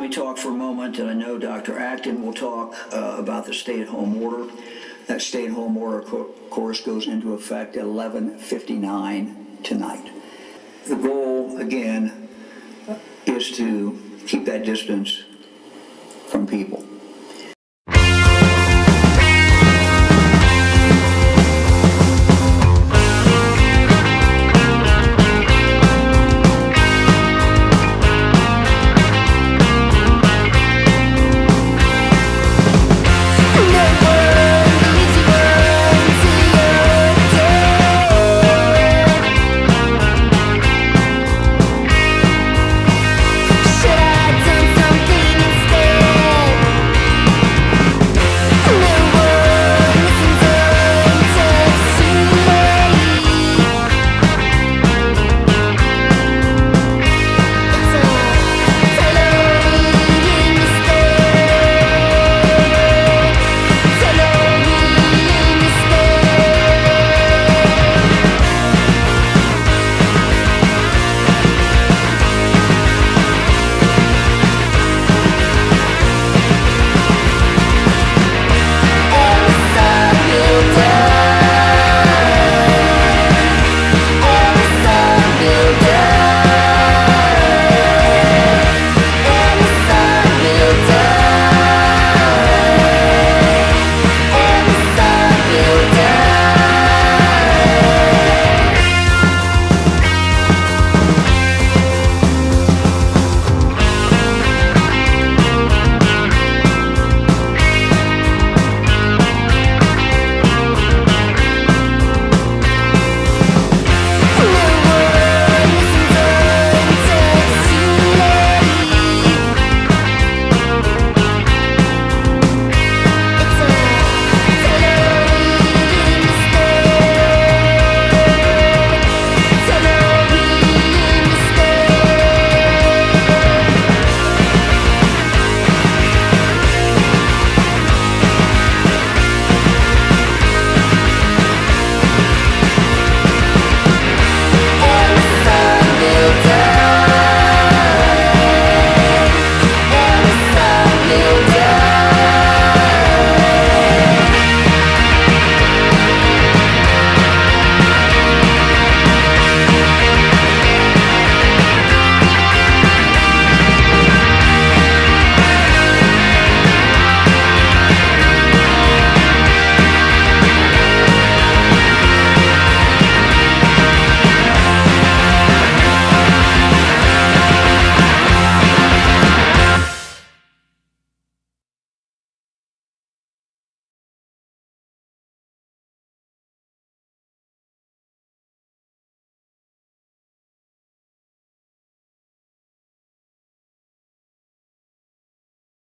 Let me talk for a moment, and I know Dr. Acton will talk uh, about the stay-at-home order. That stay-at-home order, of course, goes into effect at 11:59 tonight. The goal, again, is to keep that distance from people.